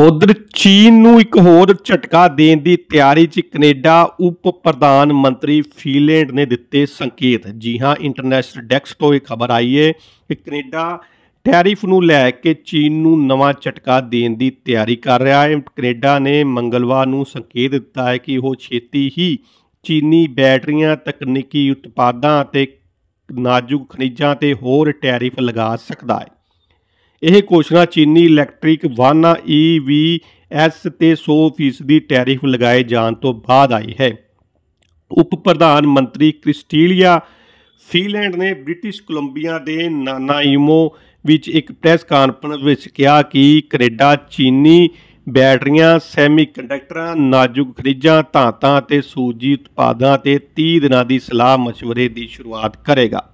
ਉਧਰ ਚੀਨ ਨੂੰ ਇੱਕ ਹੋਰ ਝਟਕਾ ਦੇਣ ਦੀ ਤਿਆਰੀ 'ਚ ਕੈਨੇਡਾ ਉਪ ਪ੍ਰਧਾਨ ਮੰਤਰੀ ਫੀਲੈਂਡ ਨੇ ਦਿੱਤੇ ਸੰਕੇਤ। ਜੀ ਹਾਂ, ਇੰਟਰਨੈਸ਼ਨਲ ਡੈਕਸ ਤੋਂ ਇਹ ਖਬਰ ਆਈ ਹੈ ਕਿ ਕੈਨੇਡਾ ਟੈਰਿਫ ਨੂੰ ਲੈ ਕੇ ਚੀਨ ਨੂੰ ਨਵਾਂ ਝਟਕਾ ਦੇਣ ਦੀ ਤਿਆਰੀ ਕਰ ਰਿਹਾ ਹੈ। ਕੈਨੇਡਾ ਨੇ ਮੰਗਲਵਾਰ ਨੂੰ ਸੰਕੇਤ ਦਿੱਤਾ ਹੈ ਕਿ ਉਹ ਛੇਤੀ ਹੀ ਚੀਨੀ ਬੈਟਰੀਆਂ, ਤਕਨੀਕੀ ਉਤਪਾਦਾਂ ਅਤੇ ਨਾਜ਼ੁਕ ਖਣਿਜਾਂ ਤੇ ਹੋਰ ਟੈਰਿਫ ਲਗਾ ਸਕਦਾ ਹੈ। ਇਹ ਘੋਸ਼ਣਾ ਚੀਨੀ ਇਲੈਕਟ੍ਰਿਕ ਵਾਹਨਾਂ EVs ਤੇ 100% ਟੈਰਿਫ ਲਗਾਏ ਜਾਣ ਤੋਂ ਬਾਅਦ ਆਈ ਹੈ। ਉਪ ਪ੍ਰਧਾਨ ਮੰਤਰੀ ਕ੍ਰਿਸਟੀਲੀਆ ਫੀਲੈਂਡ ਨੇ ਬ੍ਰਿਟਿਸ਼ ਕੋਲੰਬੀਆ ਦੇ ਨਾਨਾਈਮੋ ਵਿੱਚ ਇੱਕ ਪ੍ਰੈਸ ਕਾਨਫਰੰਸ ਵਿੱਚ ਕਿਹਾ ਕਿ ਕੈਨੇਡਾ ਚੀਨੀ ਬੈਟਰੀਆਂ, ਸੈਮੀਕੰਡਕਟਰਾਂ, ਨਾਜ਼ੁਕ ਖਣਿਜਾਂ ਧਾਤਾਂ ਅਤੇ ਸੂਜੀ ਉਤਪਾਦਾਂ ਤੇ 30 ਦਿਨਾਂ ਦੀ ਸਲਾਹ مشਵਰੇ ਦੀ ਸ਼ੁਰੂਆਤ ਕਰੇਗਾ।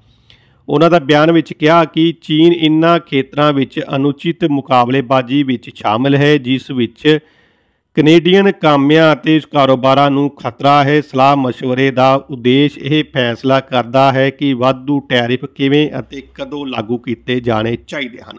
ਉਹਨਾਂ ਦਾ ਬਿਆਨ ਵਿੱਚ ਕਿਹਾ ਕਿ ਚੀਨ ਇਨ੍ਹਾਂ ਖੇਤਰਾਂ ਵਿੱਚ ਅਨੁਚਿਤ ਮੁਕਾਬਲੇਬਾਜ਼ੀ ਵਿੱਚ ਸ਼ਾਮਲ ਹੈ, ਜਿਸ ਵਿੱਚ ਕੈਨੇਡੀਅਨ ਕਾਮਿਆਂ ਅਤੇ ਕਾਰੋਬਾਰਾਂ ਨੂੰ ਖਤਰਾ ਹੈ। ਸਲਾਹ مشਵਰੇ ਦਾ ਉਦੇਸ਼ ਇਹ ਫੈਸਲਾ ਕਰਦਾ ਹੈ ਕਿ ਵਾਧੂ ਟੈਰਿਫ ਕਿਵੇਂ ਅਤੇ ਕਦੋਂ ਲਾਗੂ ਕੀਤੇ ਜਾਣੇ ਚਾਹੀਦੇ ਹਨ।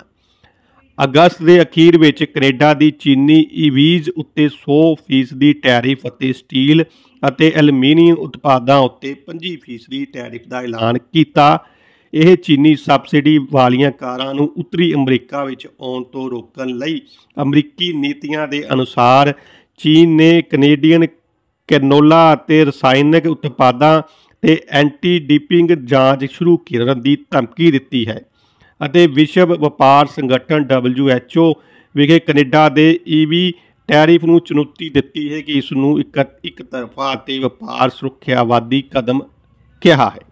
ਅਗਸਤ ਦੇ ਅਖੀਰ ਵਿੱਚ ਕੈਨੇਡਾ ਦੀ ਚੀਨੀ ਈਵੀਜ਼ ਉੱਤੇ 100% ਦੀ ਟੈਰਿਫ ਅਤੇ ਸਟੀਲ ਅਤੇ ਐਲੂਮੀਨੀਅਮ ਉਤਪਾਦਾਂ ਉੱਤੇ 25% ਟੈਰਿਫ ਦਾ ਐਲਾਨ ਕੀਤਾ। ਇਹ ਚੀਨੀ ਸਬਸਿਡੀ ਵਾਲੀਆਂ ਕਾਰਾਂ ਨੂੰ ਉੱਤਰੀ ਅਮਰੀਕਾ ਵਿੱਚ ਆਉਣ ਤੋਂ ਰੋਕਣ ਲਈ ਅਮਰੀਕੀ ਨੀਤੀਆਂ ਦੇ ਅਨੁਸਾਰ ਚੀਨ ਨੇ ਕੈਨੇਡੀਅਨ ਕੈਨੋਲਾ ਅਤੇ ਰਸਾਇਣਕ ਉਤਪਾਦਾਂ ਤੇ ਐਂਟੀ ਡਿਪਿੰਗ ਜਾਂਚ ਸ਼ੁਰੂ ਕਰਨ ਦੀ ਧਮਕੀ ਦਿੱਤੀ ਹੈ ਅਤੇ ਵਿਸ਼ਵ ਵਪਾਰ ਸੰਗਠਨ WHO ਵਿਖੇ ਕੈਨੇਡਾ ਦੇ ਈਵੀ ਟੈਰਿਫ ਨੂੰ ਚੁਣੌਤੀ ਦਿੱਤੀ ਹੈ ਕਿ ਇਸ ਨੂੰ ਇੱਕ ਇੱਕ ਤਰਫਾ ਅਤੇ ਵਪਾਰ ਸੁਰੱਖਿਆਵਾਦੀ ਕਦਮ ਕਿਹਾ ਹੈ।